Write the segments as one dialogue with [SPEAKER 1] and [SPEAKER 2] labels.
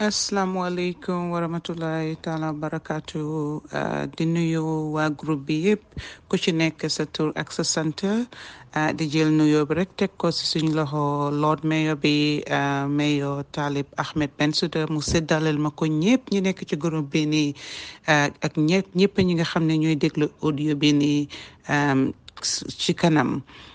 [SPEAKER 1] asalaamaaleykum wa rahmatulahi taala barakaatu ah, di nuyu waa groupe bi yëpp ku ci nekk sa tur ak sa sant ah, di jël nuyoo bi rek teg ko si suñ loxo Lord Mayor bi ah, Mayor Talib Ahmed Bensouda mu séddaleel ma ko ñëpp ñi nekk ci groupe bi nii ak ñëpp ñëpp ñi nga xam ne ñooy déglu audio bi nii ci kanam.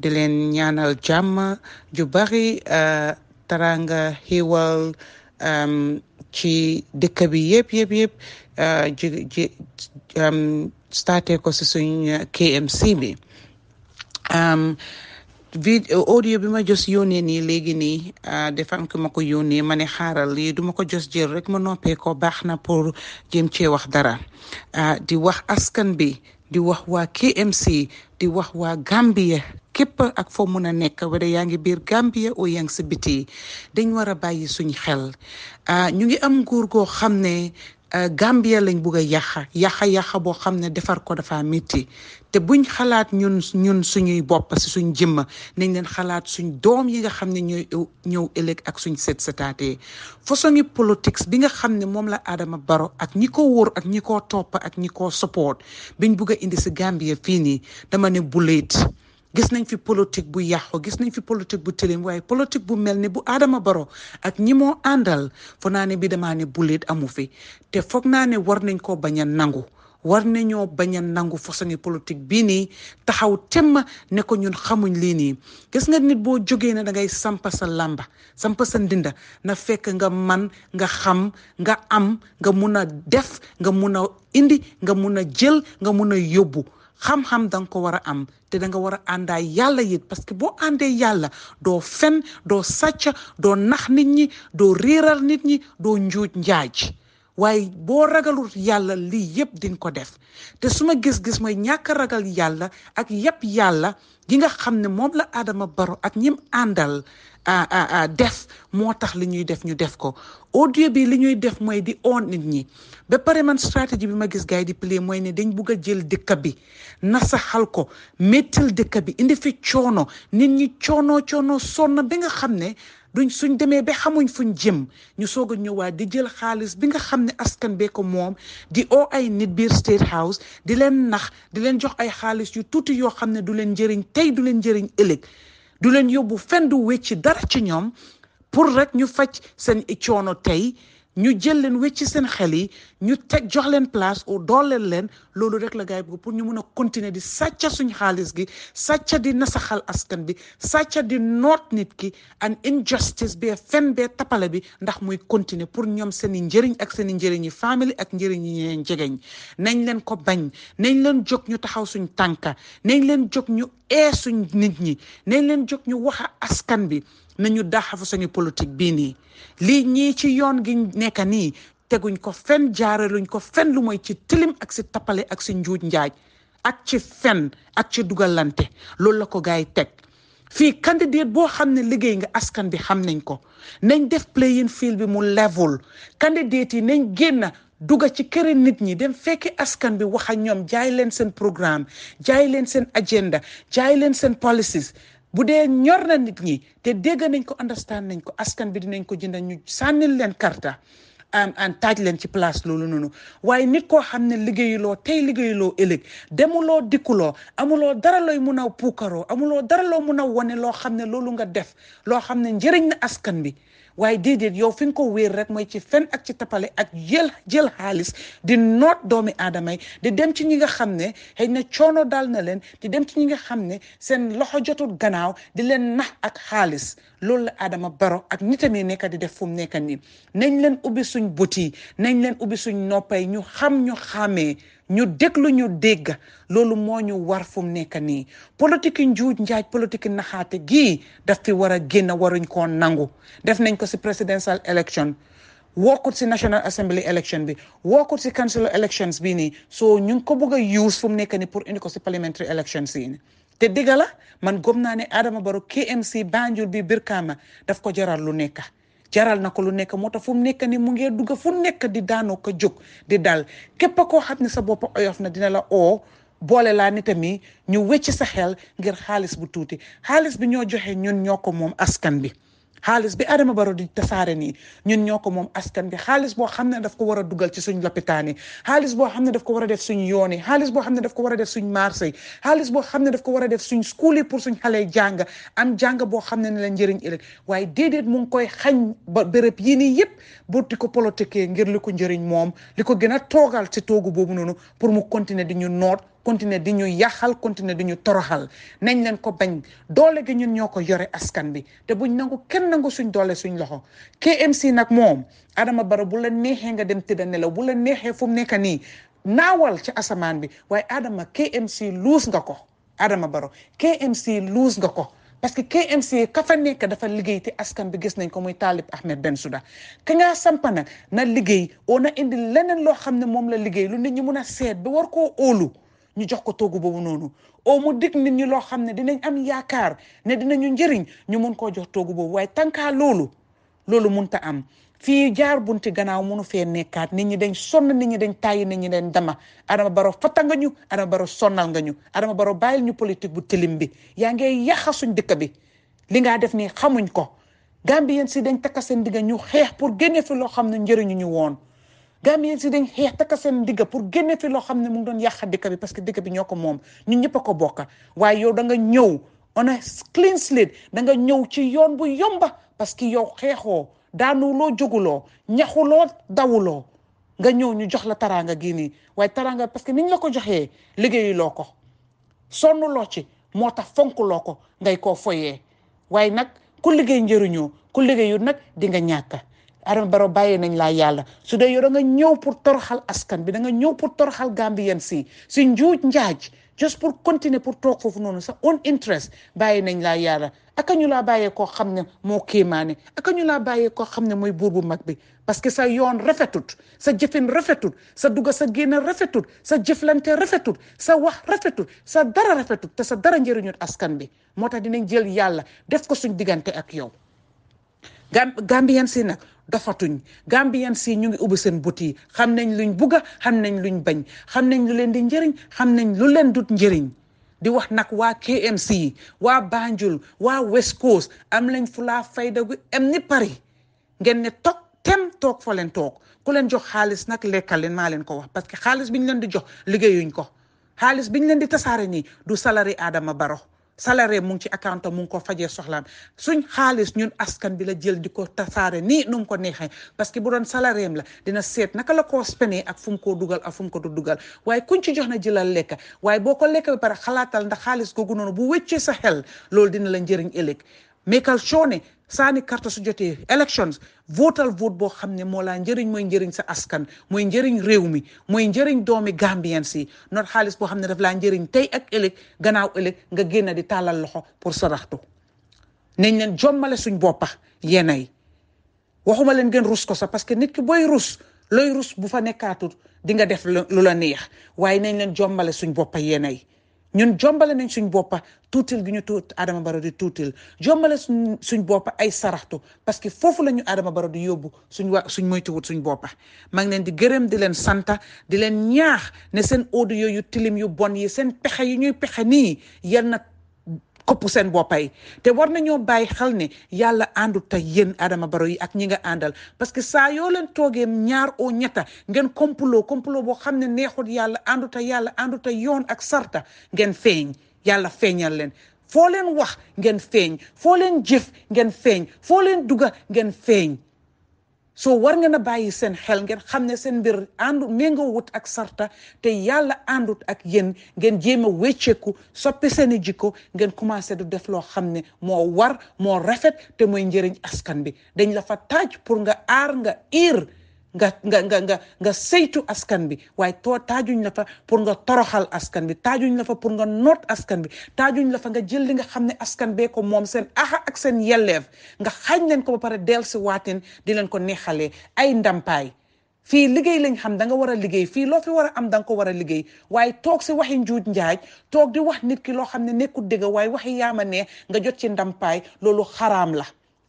[SPEAKER 1] di leen ñaanal jàmm ju bari euh, taranga xiiwal ci dëkk bi yëpp yëpp yëpp euh, ji ji staté ko si suñ KMC bi vidéo audio bi ma jos yónnee nii léegi nii ah, dafa am ki ma ko yónnee ma ne xaaral lii du ma ko jos jël rek ma noppee ko baax na pour jëm cee wax dara ah, di wax askan bi di wax waa KMC di wax waa Gambia képp ak foo mun a nekk wala yaa ngi biir Gambia oo yaa ngi si biti dañ war a bàyyi suñ xel ah, ñu ngi am nguur goo xam ne ah, Gambia lañ bugg a yàqa yàqa yàqa boo xam ne defar ko dafa métti te buñ xalaat ñun ñun suñuy bopp si suñ jëmma nañ leen xalaat suñ doom yi nga xam ne ñooy ñëw ëllëg ak suñ set setaatee façon ngi politics bi nga xam ne moom la Adama Barrow ak ñi ko wóor ak ñi ko topp ak ñi ko support biñ bugg a indi si Gambia fii nii dama ne buleet gis nañ fi politique bu yàqu gis nañ fi politique bu tilim waaye politique bu mel ni bu Adama Baro ak ñi moo àndal fo naa ne bi damaa ne buleet amu fi te foog naa ne war nañ koo bañ a nangu war nañoo bañ a nangu façon politique bii nii taxaw temm ne ko ñun xamuñ lii nii gis nga nit boo jógee ne da ngay sampa sa làmba sampa sa ndinda na fekk nga man nga xam nga am nga mun a def nga mun a indi nga mun a jël nga mun a yóbbu xam-xam da nga ko war a am te da nga war a àndaa yàlla yit parce que boo àndee yàlla doo fen doo sàcc doo nax nit ñi doo réeral nit ñi doo njuuj njaaj waaye boo ragalul yàlla lii yëpp di nga ko def te suma gis-gis mooy ñàkk ragal yàlla ak yëpp yàlla gi nga xam ne moom la Adama Baro ak ñim àndal def moo tax li ñuy def ñu def ko audio bi li ñuy def mooy di oon nit ñi ba pare man stratégie bi ma gis gars yi di play mooy ne dañ bugg a jël dëkk bi nasaxal ko méttil dëkk bi indi fi coono nit ñi coono coono sonn ba nga xam ne duñ suñ demee ba xamuñ fuñ jëm ñu soog a ñëwaat di jël xaalis bi nga xam ne askan bee ko moom di oo ay nit biir State House di leen nax di leen jox ay xaalis yu tuuti yoo xam ne du leen njëriñ tey du leen njëriñ ëllëg du leen yóbbu fenn du wecci dara ci ñoom pour rek ñu faj seen coono tey ñu jël leen wecc seen xel yi ñu teg jox leen place ou dooleel leen loolu rek la gars yi pour ñu mun a continuer di sàcca suñ xaalis gi sàcca di nasaxal askan bi sàcca di noot nit ki an injustice bee fen bee tapale bi ndax muy continuer pour ñoom seen i njëriñ ak seen i njëriñ yi famille ak njëriñ yi ñeen jegeñ nañ leen ko bañ nañ leen jóg ñu taxaw suñ tànka nañ leen jóg ñu ee suñ nit ñi nañ leen jóg ñu wax askan bi nañu daxafu suñu politique bii nii lii ñii ci yoon gi nekk nii teguñ ko fen jaareluñ ko fen lu mooy ci tilim ak si tappale ak si njuuj njaaj ak ci fen ak ci dugalante loolu la ko gars yi teg fii candidat boo xam ne liggéey nga askan bi xam nañ ko nañ def playing field bi mu level candidat yi nañ génn duga ci këri nit ñi dem fekki askan bi wax ak ñoom jaay leen seen programme jaay leen seen agenda jaay leen seen policies bu dee ñor na nit ñi te dégg nañ ko understand nañ ko askan bi dinañ ko jënd ñu sànnil leen karta an an taaj leen ci place loolu noonu waaye nit koo xam ne liggéeyuloo tey liggéeyuloo ëllëg demuloo dikkuloo amuloo dara looy mun a puukaroo amuloo dara loo mun a wone loo xam ne loolu nga def loo xam ne njëriñ na askan bi waaye déedéet yow fi nga ko wéer rek mooy ci fen ak ci tapale ak jël jël xaalis di noot doomi aadama yi di dem ci ñi nga xam ne xëy na coono daal na leen di dem ci ñi nga xam ne seen loxo jotul gannaaw di leen nax ak xaalis loolu la Adama Baro ak nitam yi nekk di def fu mu nekk nii nañ leen ubbi suñ bët yi nañ leen ubbi suñ noppay ñu xam ñu xàmmee ñu déglu ñu dégg loolu moo ñu war fu mu nekk nii politique njuuj njaaj politique naxaate gii daf fi war a génn waruñ koo nangu def nañ ko si presidential election wokkut si national assembly election bi wokkut si council elections bi nii soo ñu ngi ko bëgg a use fu mu nekk nii pour indi ko si parliamentary elections yi nii te dëgg la man gëm naa ne Adama Barrow KMC Banjul bi Brikama daf ko jaral lu nekk. jaral na ko lu nekk moo tax fu mu nekk ni mu ngee dugg fu nekk di daanoo ko jóg di dal képp koo xam ne sa bopp oyof na dina la oo boole laa ni tamit ñu wecc sa xel ngir xaalis bu tuuti xaalis bi ñoo joxe ñun ñoo ko moom askan bi xaalis bi Adama Barrow di tasaare nii ñun ñoo ko moom askan bi xaalis boo xam ne daf ko war a dugal ci suñ lopitaan yi xaalis boo xam ne daf ko war a def suñ yoon yi xaalis boo xam ne daf ko war a def suñ marché yi xaalis boo xam ne daf ko war a def suñ school yi pour suñ xale jàng am jàng boo xam ne ne la njëriñ ëllëg waaye déedéet mu ngi koy xañ ba béréb yii nii yëpp bu di ko politiquer ngir li ko njëriñ moom li ko gën a toogal ci toogu boobu noonu pour mu continuer di ñu noot continuer di ñu yaxal continuer di ñu toroxal nañ leen ko bañ doole gi ñun ñoo ko yore askan bi te buñ nangu kenn nangu suñ doole suñ loxo KMC nag moom Adama Barrow bu la neexee nga dem tëdda nelaw bu la neexee fu mu nekk nii naawal ci asamaan bi waaye Adama KMC luus nga ko Adama Barrow KMC luus nga ko parce que KMC ka fa nekk dafa liggéey te askan bi gis nañ ko muy Talib Ahmed Bensouda ka ngaa sampa nag na liggéey oo na indi leneen loo xam ne moom la liggéey lu nit ñi mun a seet ba war koo óolu ñu jox ko toogu boobu noonu oo mu dig nit ñi loo xam ne dinañ am yaakaar ne dinañu njëriñ ñu mun koo jox toogu boobu waaye tànkaa loolu loolu munta am fii jaar bunti gannaaw munu fee nekkaat nit ñi dañ sonn nit ñi dañ tàyyi nit ñi dañ dama Adama Barrow fata nga ñu Adama Barrow sonnal nga ñu Adama Barrow bàyyil ñu politique bu tilim bi yaa ngi yàqa suñ dëkk bi li ngaa def nii xamuñ ko Gambien si dañ takka seen digga ñu xeex pour génne fi loo xam ne njëriñu ñu woon Gambien si dañ xeex takka seen digga pour génne fi loo xam ne mu ngi doon yàq dëkk bi parce que dëkk bi ñoo ko moom ñun ñëpp a ko bokka waaye yow da nga ñëw on a clean slate da nga ñëw ci yoon bu yomba parce que yow xeexoo daanuloo jóguloo ñaxuloo dawuloo nga ñëw ñu jox la taraanga gii nii waaye taraanga parce que niñ la ko joxee liggéeyuloo ko sonnuloo ci moo tax fonkuloo ko ngay koo foyee waaye nag ku liggéey njëriñoo ku liggéeyul nag di nga ñàkk Adama Barrow bàyyi nañ laa yàlla su dee yow da nga ñëw pour toroxal askan bi da nga ñëw pour toroxal Gambien si si njuuj njaaj just pour continuer pour toog foofu noonu sa own interest bàyyi nañ laa yàlla aka ñu laa bàyyee koo xam ne moo kéemaane aka ñu laa bàyyee koo xam ne mooy buur bu mag bi parce que sa yoon rafetut sa jëfin rafetut sa dugga sa génn rafetut sa jëflante rafetut sa wax rafetut sa dara rafetut te sa dara njëriñut askan bi moo tax dinañ jël yàlla def ko suñ diggante ak yow gam gambien si nag dafatuñ gambien si ñu ngi ubbi seen bët yi xam nañ luñ bugga xam nañ luñ bañ xam nañ lu leen di njëriñ xam nañ lu leen dut njëriñ di wax nag waa KMC waa Banjul waa West Coast am lañ fu laa fayda gu am ni Paris ngeen ne toog tem toog fa leen toog ku leen jox xaalis nag lekkal leen maa leen ko wax parce que xaalis bi ñu leen di jox liggéeyuñ ko xaalis bi ñu leen di tasaare nii du salari Adama Barrow salaire mu ngi ci account mu ngi ko fajee soxlaam suñ xaalis ñun askan bi la jël di ko tasaare nii nu mu ko neexee parce que bu doon salaire la dina seet naka la koo spene ak fu mu koo dugal ak fu mu ko du dugal waaye kuñ ci jox na jëlal lekk waaye boo ko lekk ba pare xalaatal ndax xaalis googu noonu bu wéccee sa xel loolu dina la njëriñ ëllëg makeal sure ne saani carte su jotee elections votal vote boo xam ne moo laa njëriñ mooy njëriñ sa askan mooy njëriñ réew mi mooy njëriñ doomi Gambien si not xaalis boo xam ne daf laa njëriñ tey ak ëllëg gannaaw ëllëg nga génn di tàllal loxo pour saraxtu nañ leen jommale suñ boppa yeenay waxuma leen ngeen rus ko sax parce que nit ki booy rus looy rus bu fa nekkaatut di nga def lu la neex waaye nañ leen jommale suñ boppa yeenay ñun jombale nañ suñ boppa tuutil gi ñu tuut Adama Barrow di tuutil jombale suñ suñ boppa ay saraxtu parce que foofu la ñu Adama Barrow di yóbbu suñ wa suñ moytuwut suñ boppa maa ngi leen di gërëm di leen santa di leen ñaax ne seen audio yu tilim yu bon yi seen pexe yu ñuy pexe nii yal na kopp seen boppay te war nañoo bàyyi xel ne yàlla àndut te yéen Adama Barrow yi ak ñi nga àndal parce que saa yoo leen toogee ñaar oo ñetta ngeen complot complot boo xam ne neexut yàlla àndut te yàlla àndut te yoon ak sarta ngeen feeñ yàlla feeñal leen foo leen wax ngeen feeñ foo leen jëf ngeen feeñ foo leen duga ngeen feeñ so war ngeen a bàyyi seen xel ngeen xam ne seen mbir àndu méngoo wut ak sarta te yàlla àndut ak yéen ngeen jéem a wécceeku soppi seen i jikko ngeen commencé du def loo xam ne moo war moo rafet te mooy njëriñ askan bi dañ la fa taaj pour nga aar nga iir nga nga nga nga nga saytu askan bi waaye too taajuñ la fa pour nga toroxal askan bi taajuñ la fa pour nga noot askan bi taajuñ la fa nga jël li nga xam ne askan bee ko moom seen axa ak seen yelleef nga xañ leen ko ba pare dellu si waatin di leen ko neexalee ay ndampaay fii liggéey lañ xam da nga war a liggéey fii loo fi war a am da nga ko war a liggéey waaye toog si waxi njuuj njaaj toog di wax nit ki loo xam ne nekkul dëgg waaye waxi yaama ne nga jot ci ndampaay loolu xaraam la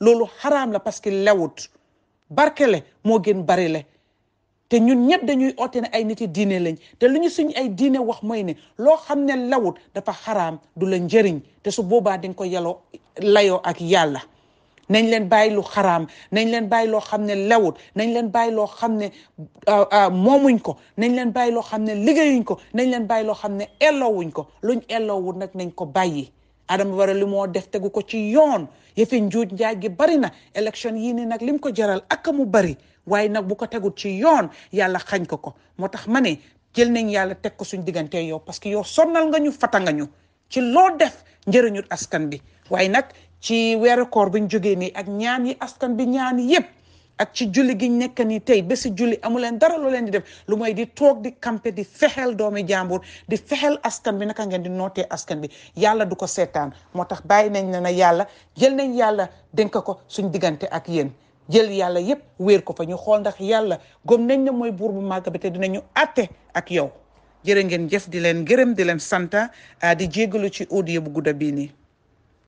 [SPEAKER 1] loolu xaraam la parce que lewut barkele moo gën barile te ñun ñëpp dañuy oote ne ay nit yi diine lañ te lu ñu suñ ay diine wax mooy ne loo xam ne lawut dafa xaraam du la njëriñ te su boobaa di ko yaloo layoo ak yàlla nañ leen bàyyi lu xaraam nañ leen bàyyi loo xam ne lewut nañ leen bàyyi loo xam ne euh, euh, moomuñ ko nañ leen bàyyi loo xam ne liggéeyuñ ko nañ leen bàyyi loo xam ne elloowuñ ko luñ elloowut nag nañ ko bàyyi Adama Barrow li moo def tegu ko ci yoon yëfi njuuj njaaj gi bari na élection yii nii nag lim ko jaral ak mu bari waaye nag bu ko tegut ci yoon yàlla xañ ko ko moo tax ma ne jël nañ yàlla teg ko suñ diggante yow parce que yow sonnal nga ñu fata nga ñu ci loo def njëriñu askan bi waaye nag ci weeru koor bi ñu jógee nii ak ñaan yi askan bi ñaan yépp ak ci julli gi nekk nii tey bési julli amu leen dara loo leen di def lu mooy di toog di campé di fexeel doomi jàmbur di fexeel askan bi naka ngeen di nootee askan bi yàlla du ko seetaan moo tax bàyyi nañ ne na yàlla jël nañ yàlla dénk ko suñ diggante ak yéen jël yàlla yépp wéer ko fa ñu xool ndax yàlla gëm nañ ne mooy buur bu màgg bi te dinañu àtte ak yow jërë ngeen jëf di leen gërëm di leen santa ah, di jégalu ci audio bu gudda bii nii